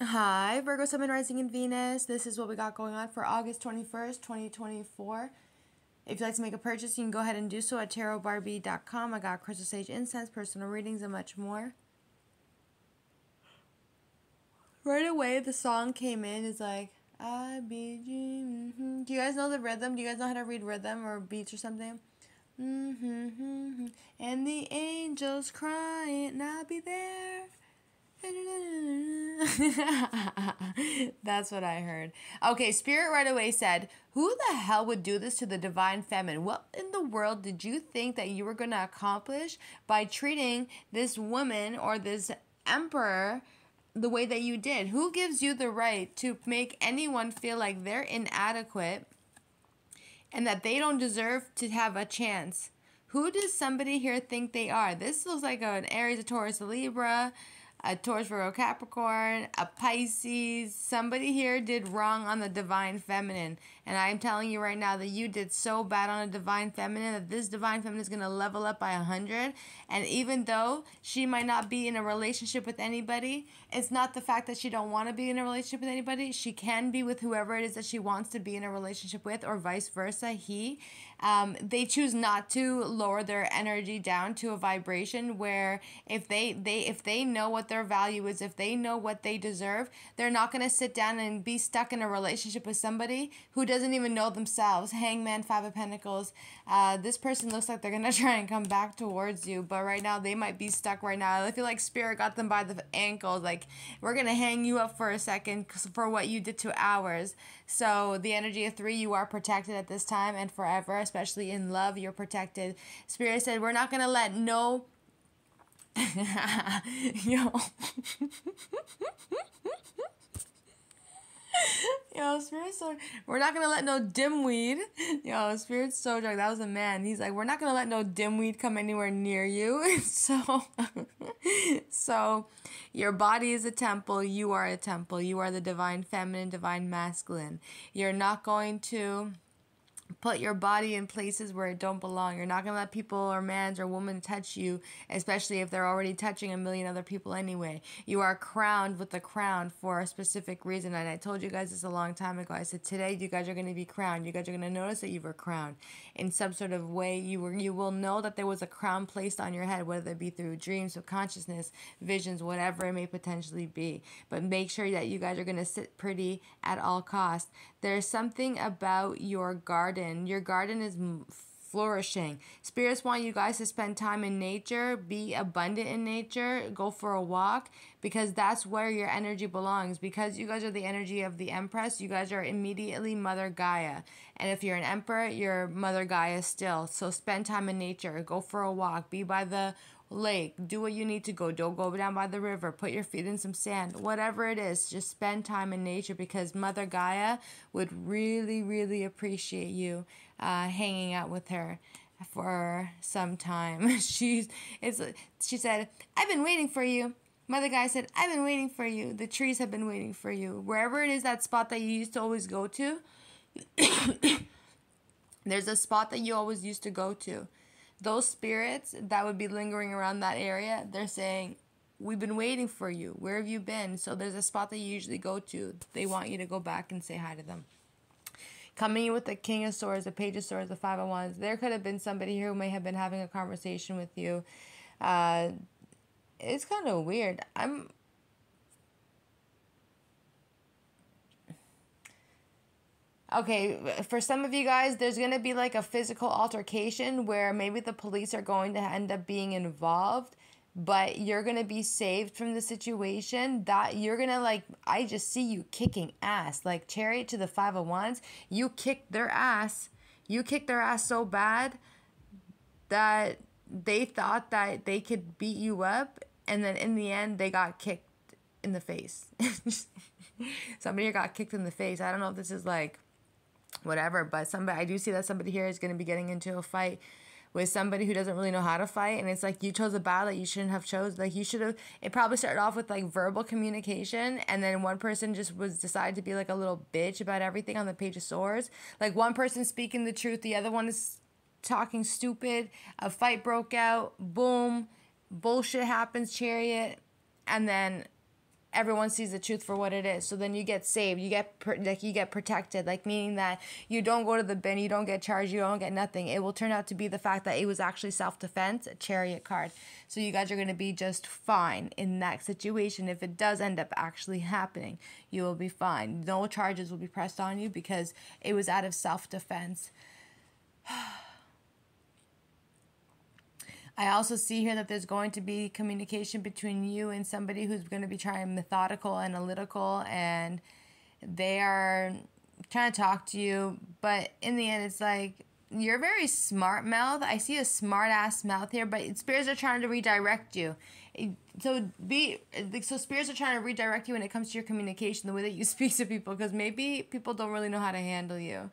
Hi, Virgo Sun Rising in Venus. This is what we got going on for August 21st, 2024. If you'd like to make a purchase, you can go ahead and do so at tarotbarbie.com. I got crystal sage incense, personal readings, and much more. Right away, the song came in. It's like, I be mm-hmm. Do you guys know the rhythm? Do you guys know how to read rhythm or beats or something? Mm-hmm, and the angels crying, and I'll be there. That's what I heard. Okay, Spirit right away said, Who the hell would do this to the divine feminine? What in the world did you think that you were going to accomplish by treating this woman or this emperor the way that you did? Who gives you the right to make anyone feel like they're inadequate and that they don't deserve to have a chance? Who does somebody here think they are? This looks like an Aries, a Taurus, a Libra a Taurus, Virgo, Capricorn, a Pisces. Somebody here did wrong on the divine feminine. And I'm telling you right now that you did so bad on a divine feminine that this divine feminine is going to level up by a 100. And even though she might not be in a relationship with anybody, it's not the fact that she don't want to be in a relationship with anybody. She can be with whoever it is that she wants to be in a relationship with or vice versa. He, um, they choose not to lower their energy down to a vibration where if they, they, if they know what their value is, if they know what they deserve, they're not going to sit down and be stuck in a relationship with somebody who doesn't even know themselves. Hangman, Five of Pentacles. Uh, this person looks like they're going to try and come back towards you, but right now they might be stuck right now. I feel like Spirit got them by the ankles. Like, we're going to hang you up for a second for what you did to ours. So, the energy of three, you are protected at this time and forever, especially in love, you're protected. Spirit said, We're not going to let no Yo. Yo, Spirit's so we're not gonna let no dimweed. Yo, Spirit's so drunk. That was a man. He's like, we're not gonna let no dimweed come anywhere near you. so so your body is a temple, you are a temple. You are the divine feminine, divine masculine. You're not going to put your body in places where it don't belong. You're not gonna let people or mans or woman touch you, especially if they're already touching a million other people anyway. You are crowned with the crown for a specific reason. And I told you guys this a long time ago. I said today you guys are gonna be crowned. You guys are gonna notice that you were crowned in some sort of way. You were you will know that there was a crown placed on your head, whether it be through dreams, subconsciousness, visions, whatever it may potentially be. But make sure that you guys are gonna sit pretty at all costs. There's something about your garden. Your garden is flourishing. Spirits want you guys to spend time in nature, be abundant in nature, go for a walk because that's where your energy belongs. Because you guys are the energy of the Empress, you guys are immediately Mother Gaia. And if you're an Emperor, you're Mother Gaia still. So spend time in nature, go for a walk, be by the lake, do what you need to go. Don't go down by the river, put your feet in some sand, whatever it is, just spend time in nature because Mother Gaia would really, really appreciate you uh, hanging out with her for some time. She's it's she said, I've been waiting for you. Mother Gaia said, I've been waiting for you. The trees have been waiting for you. Wherever it is that spot that you used to always go to, there's a spot that you always used to go to those spirits that would be lingering around that area, they're saying, We've been waiting for you. Where have you been? So there's a spot that you usually go to. They want you to go back and say hi to them. Coming in with the King of Swords, the Page of Swords, the Five of Wands, there could have been somebody here who may have been having a conversation with you. Uh, it's kind of weird. I'm Okay, for some of you guys, there's going to be like a physical altercation where maybe the police are going to end up being involved, but you're going to be saved from the situation. That you're going to like, I just see you kicking ass. Like, chariot to the five of wands, you kicked their ass. You kicked their ass so bad that they thought that they could beat you up, and then in the end, they got kicked in the face. somebody got kicked in the face. I don't know if this is like whatever. But somebody, I do see that somebody here is going to be getting into a fight with somebody who doesn't really know how to fight and it's like you chose a battle that you shouldn't have chose like you should have it probably started off with like verbal communication and then one person just was decided to be like a little bitch about everything on the page of swords like one person speaking the truth the other one is talking stupid a fight broke out boom bullshit happens chariot and then everyone sees the truth for what it is. So then you get saved. You get like you get protected, like meaning that you don't go to the bin, you don't get charged, you don't get nothing. It will turn out to be the fact that it was actually self-defense, a chariot card. So you guys are going to be just fine in that situation if it does end up actually happening. You will be fine. No charges will be pressed on you because it was out of self-defense. I also see here that there's going to be communication between you and somebody who's going to be trying methodical, analytical, and they are trying to talk to you. But in the end, it's like you're very smart mouth. I see a smart ass mouth here, but spirits are trying to redirect you. So be so spirits are trying to redirect you when it comes to your communication, the way that you speak to people, because maybe people don't really know how to handle you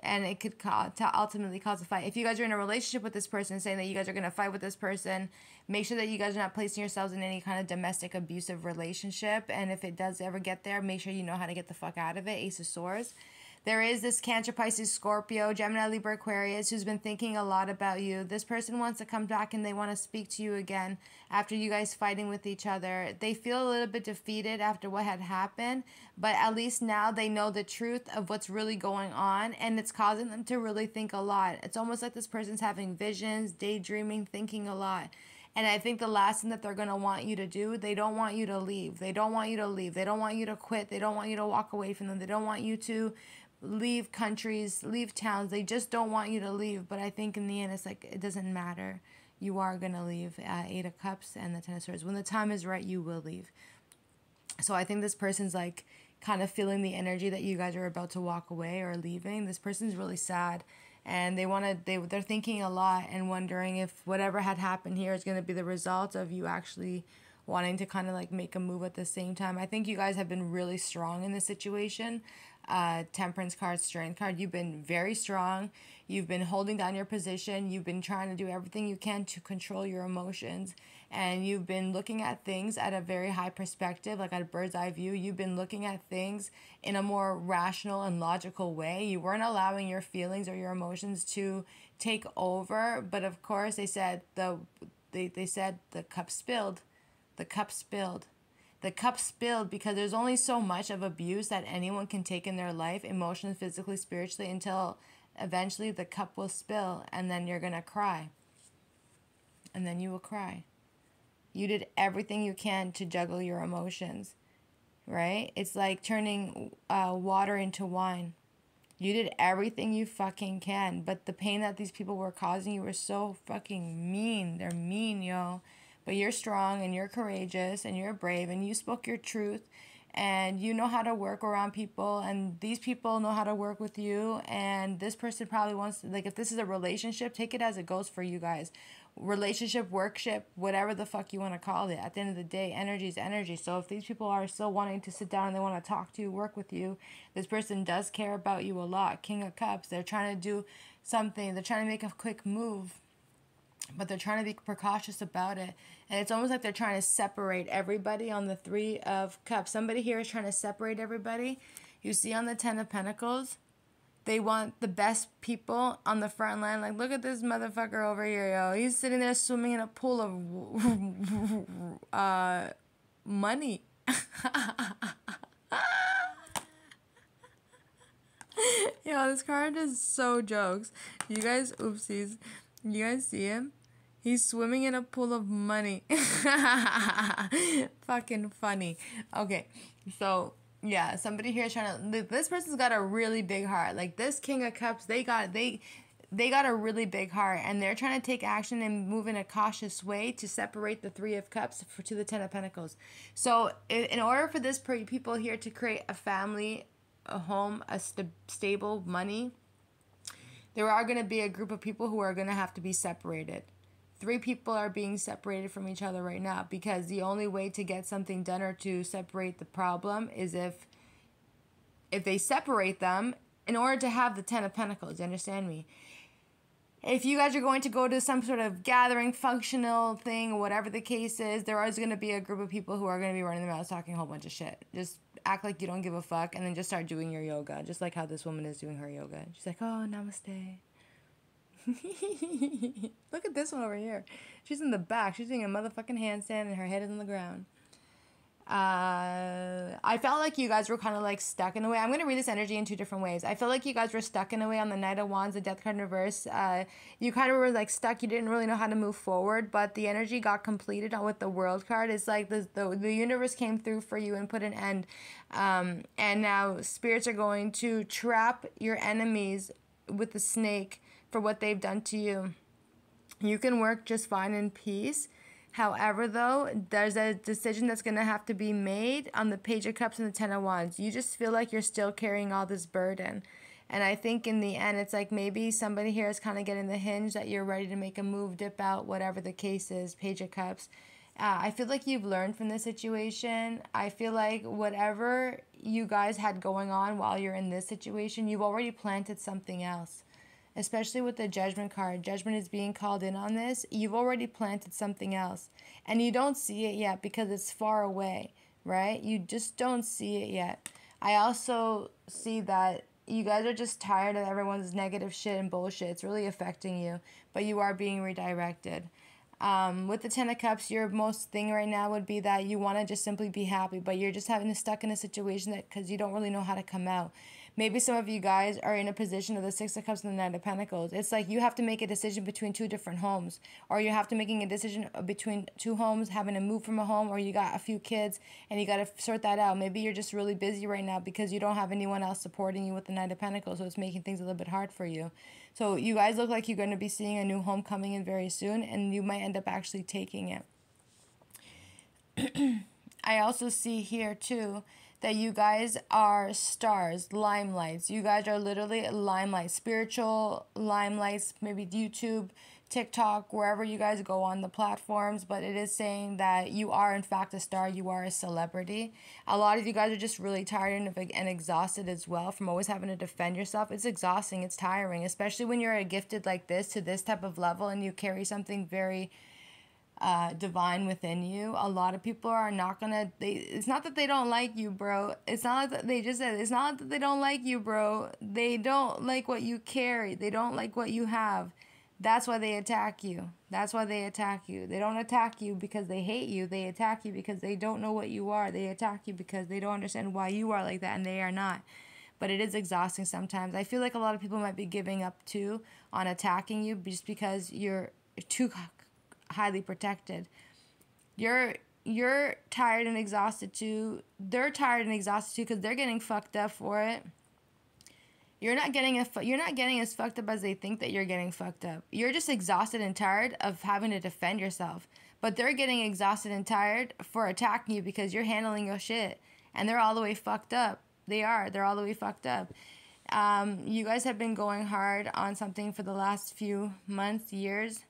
and it could cause to ultimately cause a fight. If you guys are in a relationship with this person, saying that you guys are gonna fight with this person, make sure that you guys are not placing yourselves in any kind of domestic abusive relationship. And if it does ever get there, make sure you know how to get the fuck out of it. Ace of Swords. There is this Cancer, Pisces, Scorpio, Gemini, Libra, Aquarius who's been thinking a lot about you. This person wants to come back and they want to speak to you again after you guys fighting with each other. They feel a little bit defeated after what had happened, but at least now they know the truth of what's really going on and it's causing them to really think a lot. It's almost like this person's having visions, daydreaming, thinking a lot. And I think the last thing that they're going to want you to do, they don't want you to leave. They don't want you to leave. They don't want you to quit. They don't want you to walk away from them. They don't want you to leave countries, leave towns. They just don't want you to leave. But I think in the end, it's like it doesn't matter. You are gonna leave. Uh, Eight of Cups and the Ten of Swords. When the time is right, you will leave. So I think this person's like kind of feeling the energy that you guys are about to walk away or leaving. This person's really sad and they want to they they're thinking a lot and wondering if whatever had happened here is going to be the result of you actually wanting to kind of like make a move at the same time. I think you guys have been really strong in this situation uh, temperance card, strength card. You've been very strong. You've been holding down your position. You've been trying to do everything you can to control your emotions. And you've been looking at things at a very high perspective, like at a bird's eye view. You've been looking at things in a more rational and logical way. You weren't allowing your feelings or your emotions to take over. But of course, they said the they, they said the cup spilled. The cup spilled the cup spilled because there's only so much of abuse that anyone can take in their life, emotionally, physically, spiritually, until eventually the cup will spill and then you're going to cry. And then you will cry. You did everything you can to juggle your emotions, right? It's like turning uh, water into wine. You did everything you fucking can, but the pain that these people were causing you were so fucking mean. They're mean, yo but you're strong and you're courageous and you're brave and you spoke your truth and you know how to work around people and these people know how to work with you. And this person probably wants to, like if this is a relationship take it as it goes for you guys. Relationship workship whatever the fuck you want to call it. At the end of the day energy is energy. So if these people are still wanting to sit down and they want to talk to you work with you this person does care about you a lot. King of cups they're trying to do something. They're trying to make a quick move but they're trying to be precautious about it. And it's almost like they're trying to separate everybody on the Three of Cups. Somebody here is trying to separate everybody. You see on the Ten of Pentacles, they want the best people on the front line. Like, look at this motherfucker over here, yo. He's sitting there swimming in a pool of uh, money. yo, this card is so jokes. You guys, oopsies. You guys see him? He's swimming in a pool of money. Fucking funny. Okay, so yeah, somebody here is trying to. This person's got a really big heart. Like this King of Cups, they got they they got a really big heart and they're trying to take action and move in a cautious way to separate the three of cups for, to the ten of pentacles so in, in order for this people here to create a family a home a st- stable money there are going to be a group of people who are going to have to be separated three people are being separated from each other right now because the only way to get something done or to separate the problem is if if they separate them in order to have the 10 of pentacles. You understand me? If you guys are going to go to some sort of gathering functional thing whatever the case is there is going to be a group of people who are going to be running their mouths talking a whole bunch of shit. Just act like you don't give a fuck and then just start doing your yoga just like how this woman is doing her yoga. She's like oh namaste Look at this one over here. She's in the back. She's doing a motherfucking handstand and her head is on the ground. uh, I felt like you guys were kind of like stuck in a way. I'm gonna read this energy in two different ways. I feel like you guys were stuck in a way on the Knight of Wands, the Death card in reverse. Uh, you kind of were like stuck. You didn't really know how to move forward, but the energy got completed with the World card. It's like the the, the universe came through for you and put an end. Um, and now spirits are going to trap your enemies with the snake for what they've done to you. You can work just fine in peace However, though, there's a decision that's going to have to be made on the Page of Cups and the Ten of Wands. You just feel like you're still carrying all this burden. And I think in the end, it's like maybe somebody here is kind of getting the hinge that you're ready to make a move, dip out, whatever the case is, Page of Cups. Uh, I feel like you've learned from this situation. I feel like whatever you guys had going on while you're in this situation, you've already planted something else especially with the judgment card. Judgment is being called in on this. You've already planted something else and you don't see it yet because it's far away, right? You just don't see it yet. I also see that you guys are just tired of everyone's negative shit and bullshit. It's really affecting you, but you are being redirected. Um, with the Ten of Cups, your most thing right now would be that you want to just simply be happy, but you're just having to stuck in a situation that because you don't really know how to come out maybe some of you guys are in a position of the Six of Cups and the Nine of Pentacles. It's like you have to make a decision between two different homes, or you have to making a decision between two homes, having to move from a home, or you got a few kids and you got to sort that out. Maybe you're just really busy right now because you don't have anyone else supporting you with the Nine of Pentacles, so it's making things a little bit hard for you. So you guys look like you're going to be seeing a new home coming in very soon, and you might end up actually taking it. I also see here too that you guys are stars, limelights. You guys are literally limelight, spiritual limelights, maybe YouTube, TikTok, wherever you guys go on the platforms, but it is saying that you are, in fact, a star. You are a celebrity. A lot of you guys are just really tired and, and exhausted as well from always having to defend yourself. It's exhausting, it's tiring, especially when you're gifted like this to this type of level and you carry something very uh, divine within you. A lot of people are not gonna. They. It's not that they don't like you, bro. It's not that they just said. It's not that they don't like you, bro. They don't like what you carry. They don't like what you have. That's why they attack you. That's why they attack you. They don't attack you because they hate you. They attack you because they don't know what you are. They attack you because they don't understand why you are like that and they are not. But it is exhausting sometimes. I feel like a lot of people might be giving up too on attacking you just because you're too highly protected. You're you're tired and exhausted too. They're tired and exhausted too because they're getting fucked up for it. You're not getting a you're not getting as fucked up as they think that you're getting fucked up. You're just exhausted and tired of having to defend yourself. But they're getting exhausted and tired for attacking you because you're handling your shit, and they're all the way fucked up. They are. They're all the way fucked up. Um, you guys have been going hard on something for the last few months, years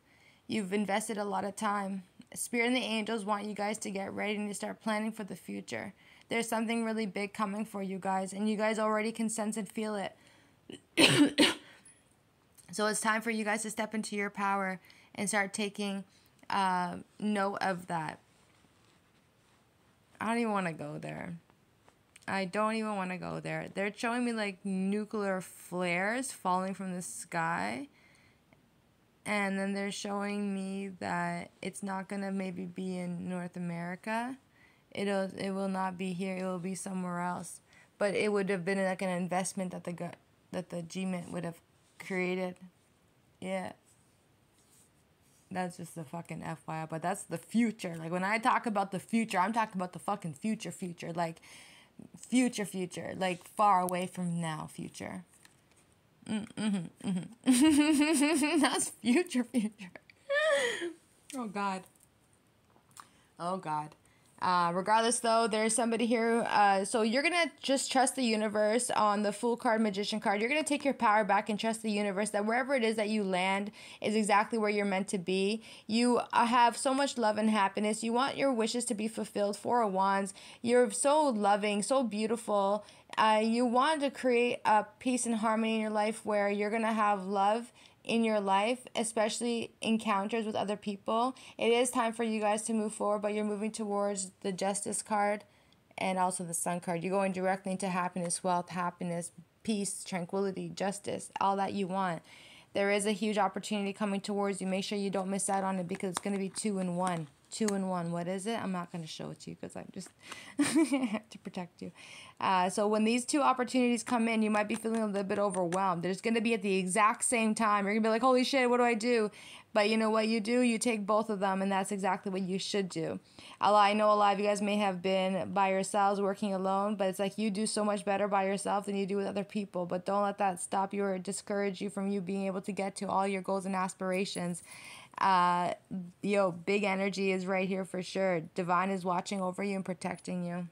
You've invested a lot of time. Spirit and the angels want you guys to get ready and to start planning for the future. There's something really big coming for you guys, and you guys already can sense and feel it. so it's time for you guys to step into your power and start taking uh, note of that. I don't even want to go there. I don't even want to go there. They're showing me like nuclear flares falling from the sky and then they're showing me that it's not gonna maybe be in North America. It'll it will not be here. It will be somewhere else. But it would have been like an investment that the that the G-Mint would have created. Yeah. That's just the fucking FYI, but that's the future. Like when I talk about the future, I'm talking about the fucking future future, like future future, like far away from now future. Mm-hmm, mm-hmm. That's future, future. oh God. Oh God. Uh, regardless, though, there's somebody here. Uh, so you're gonna just trust the universe on the Fool card, Magician card. You're gonna take your power back and trust the universe that wherever it is that you land is exactly where you're meant to be. You uh, have so much love and happiness. You want your wishes to be fulfilled. Four of Wands. You're so loving, so beautiful. Uh, you want to create a peace and harmony in your life where you're gonna have love in your life, especially encounters with other people. It is time for you guys to move forward, but you're moving towards the Justice card and also the Sun card. You're going directly into happiness, wealth, happiness, peace, tranquility, justice, all that you want. There is a huge opportunity coming towards you. Make sure you don't miss out on it because it's going to be two in one. Two and one. What is it? I'm not going to show it to you because I'm just to protect you. Uh, so when these two opportunities come in, you might be feeling a little bit overwhelmed. There's going to be at the exact same time. You're going to be like, holy shit, what do I do? But you know what you do? You take both of them, and that's exactly what you should do. I know a lot of you guys may have been by yourselves working alone, but it's like you do so much better by yourself than you do with other people. But don't let that stop you or discourage you from you being able to get to all your goals and aspirations. Uh, yo, big energy is right here for sure. Divine is watching over you and protecting you.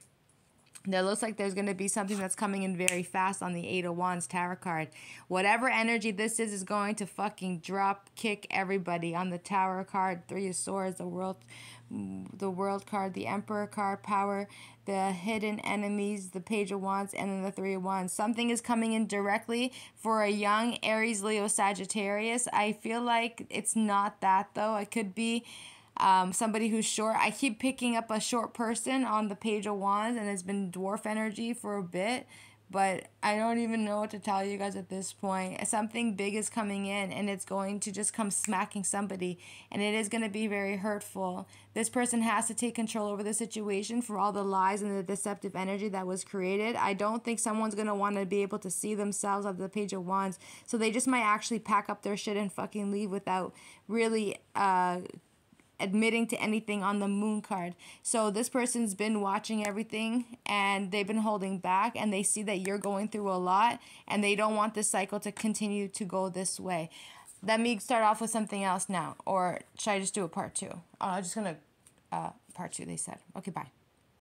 There looks like there's going to be something that's coming in very fast on the Eight of Wands tarot card. Whatever energy this is, is going to fucking drop kick everybody on the Tower card, Three of Swords, the World, the World card, the Emperor card, Power, the Hidden Enemies, the Page of Wands, and then the Three of Wands. Something is coming in directly for a young Aries, Leo, Sagittarius. I feel like it's not that though. It could be um, somebody who's short. I keep picking up a short person on the Page of Wands, and it's been dwarf energy for a bit. But I don't even know what to tell you guys at this point. Something big is coming in, and it's going to just come smacking somebody, and it is going to be very hurtful. This person has to take control over the situation for all the lies and the deceptive energy that was created. I don't think someone's going to want to be able to see themselves on the Page of Wands, so they just might actually pack up their shit and fucking leave without really uh, admitting to anything on the moon card. So this person's been watching everything and they've been holding back and they see that you're going through a lot and they don't want this cycle to continue to go this way. Let me start off with something else now or should I just do a part 2? Oh, I'm just going to uh part 2 they said. Okay, bye.